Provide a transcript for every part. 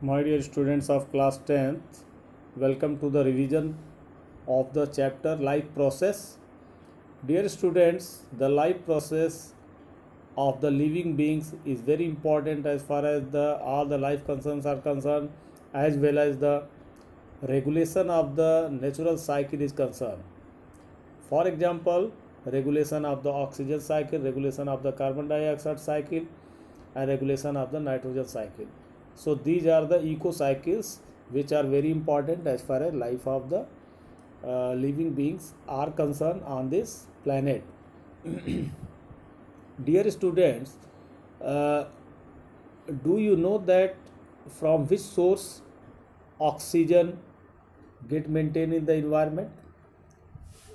My dear students of class 10th, welcome to the revision of the chapter life process. Dear students, the life process of the living beings is very important as far as the all the life concerns are concerned as well as the regulation of the natural cycle is concerned. For example, regulation of the oxygen cycle, regulation of the carbon dioxide cycle and regulation of the nitrogen cycle. So these are the eco cycles which are very important as far as life of the uh, living beings are concerned on this planet. Dear students, uh, do you know that from which source oxygen get maintained in the environment?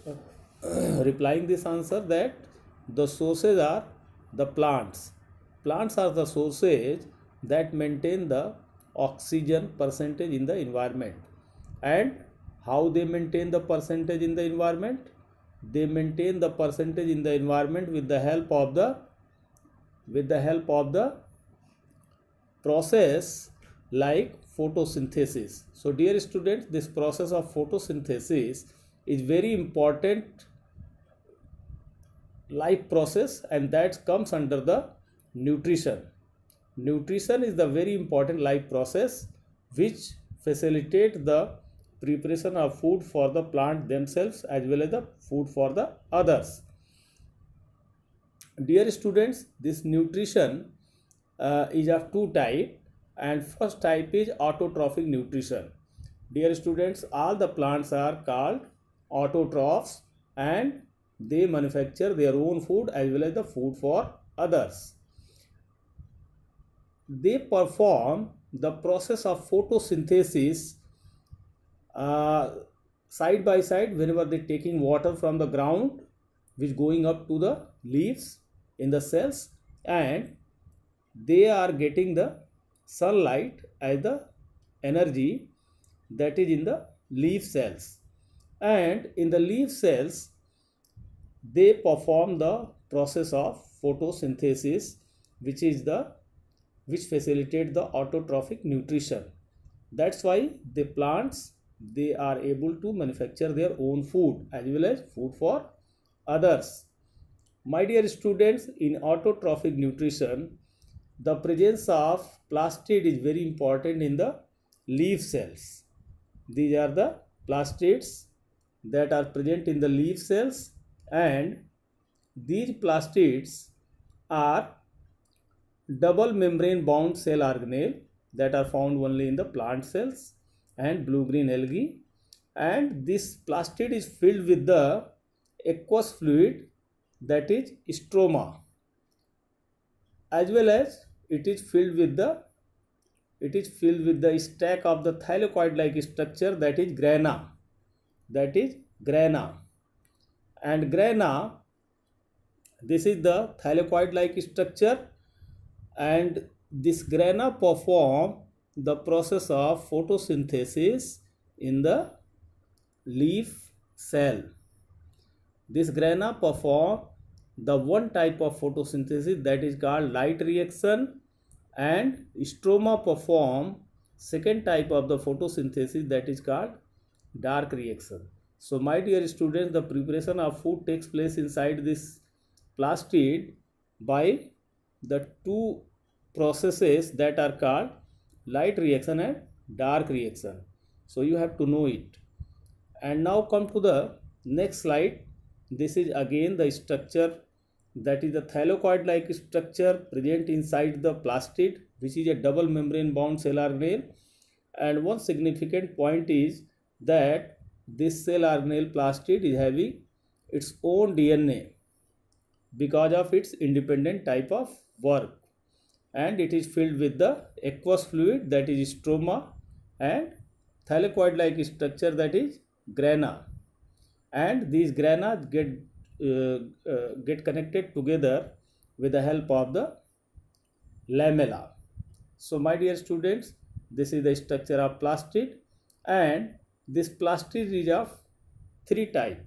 replying this answer that the sources are the plants plants are the sources that maintain the oxygen percentage in the environment. And how they maintain the percentage in the environment? They maintain the percentage in the environment with the help of the with the help of the process like photosynthesis. So dear students this process of photosynthesis is very important life process and that comes under the nutrition nutrition is the very important life process which facilitate the preparation of food for the plant themselves as well as the food for the others dear students this nutrition uh, is of two type and first type is autotrophic nutrition dear students all the plants are called autotrophs and they manufacture their own food as well as the food for others. They perform the process of photosynthesis uh, side by side whenever they're taking water from the ground which going up to the leaves in the cells and they are getting the sunlight as the energy that is in the leaf cells. And in the leaf cells they perform the process of photosynthesis which is the which facilitate the autotrophic nutrition. That's why the plants they are able to manufacture their own food as well as food for others. My dear students in autotrophic nutrition the presence of plastid is very important in the leaf cells. These are the plastids that are present in the leaf cells and these plastids are double membrane bound cell organelle that are found only in the plant cells and blue green algae. And this plastid is filled with the aqueous fluid that is stroma. As well as it is filled with the it is filled with the stack of the thylakoid like structure that is grana that is grana. And grana this is the thylakoid like structure and this grana perform the process of photosynthesis in the leaf cell. This grana perform the one type of photosynthesis that is called light reaction and stroma perform second type of the photosynthesis that is called dark reaction. So my dear students, the preparation of food takes place inside this plastid by the two processes that are called light reaction and dark reaction. So you have to know it. And now come to the next slide. This is again the structure that is the thylakoid like structure present inside the plastid which is a double membrane bound cell organelle and one significant point is that this cell organelle plastid is having its own DNA because of its independent type of work. And it is filled with the aqueous fluid that is stroma and thylakoid like structure that is grana. And these grana get uh, uh, get connected together with the help of the lamella. So my dear students this is the structure of plastid and this plastid is of three type.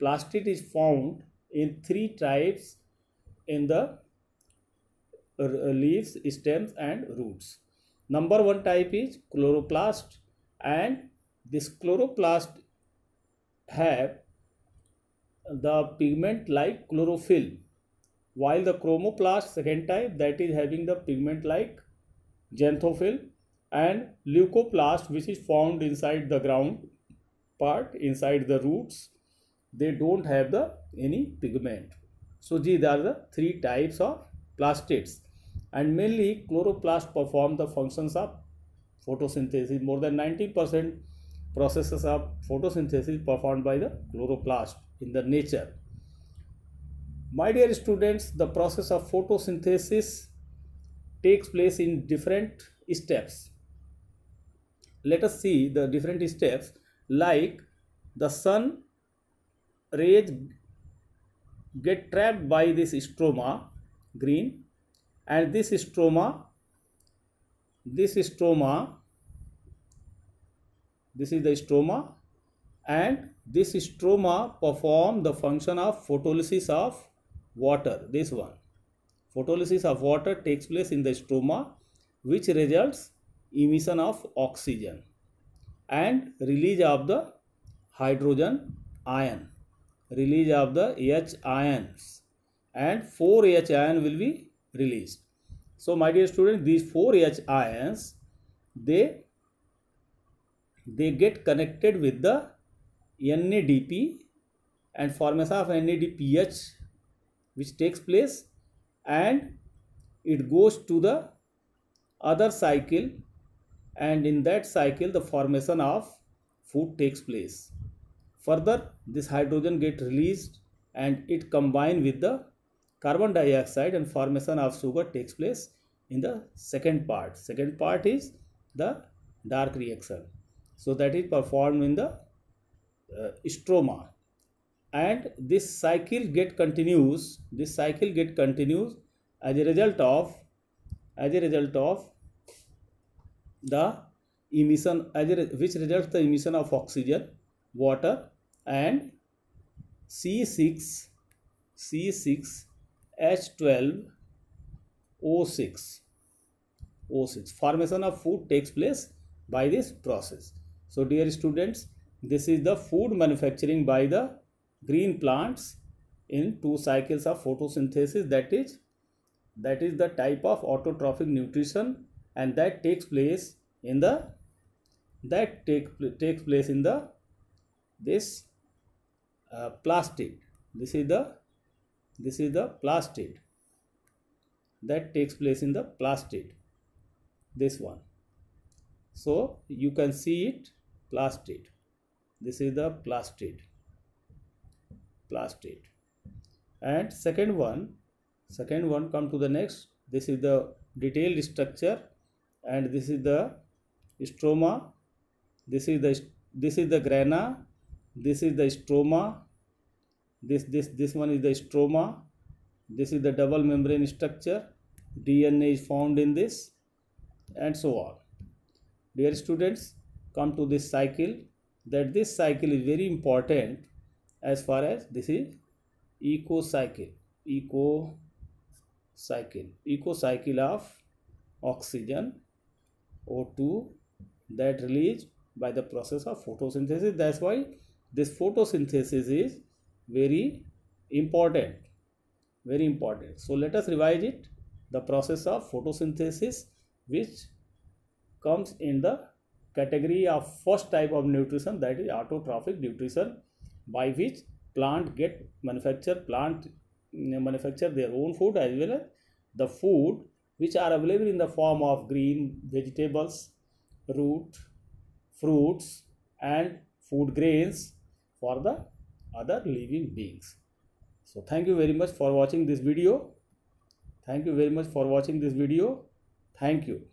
Plastid is found in three types in the Uh, leaves, stems and roots. number one type is chloroplast and this chloroplast have the pigment like chlorophyll while the chromoplast second type that is having the pigment like xanthophyll and leucoplast which is found inside the ground part inside the roots. They don't have the any pigment. So these are the three types of plastids and mainly chloroplast perform the functions of photosynthesis. More than 90% processes of photosynthesis performed by the chloroplast in the nature. My dear students the process of photosynthesis takes place in different steps. Let us see the different steps like the sun rays get trapped by this stroma green and this stroma this stroma this is the stroma and this stroma perform the function of photolysis of water this one. Photolysis of water takes place in the stroma which results emission of oxygen and release of the hydrogen ion. Release of the H ions. And 4 H ion will be released. So my dear students these 4 H ions they they get connected with the NADP and formation of NADPH which takes place and it goes to the other cycle and in that cycle the formation of food takes place Further, this hydrogen get released and it combine with the carbon dioxide and formation of sugar takes place in the second part. Second part is the dark reaction. So that is performed in the uh, stroma and this cycle get continues this cycle get continues as a result of as a result of the emission as a, which results the emission of oxygen water and C6 C6 H12 O6 O6 formation of food takes place by this process. So dear students this is the food manufacturing by the green plants in two cycles of photosynthesis. That is that is the type of autotrophic nutrition and that takes place in the that take takes place in the this uh, plastid this is the this is the plastid that takes place in the plastid this one. So you can see it plastid this is the plastid plastid and second one second one come to the next. This is the detailed structure and this is the stroma. This is the this is the grana. This is the stroma this this this one is the stroma. This is the double membrane structure. Dna is found in this and so on. Dear students come to this cycle that this cycle is very important as far as this is eco cycle eco cycle eco cycle of oxygen O2 that released by the process of photosynthesis. That's why this photosynthesis is very important very important. So let us revise it. The process of photosynthesis which comes in the category of first type of nutrition that is autotrophic nutrition by which plant get manufacture plant mm, manufacture their own food as well as the food which are available in the form of green vegetables root fruits and food grains for the other living beings. So thank you very much for watching this video. Thank you very much for watching this video. Thank you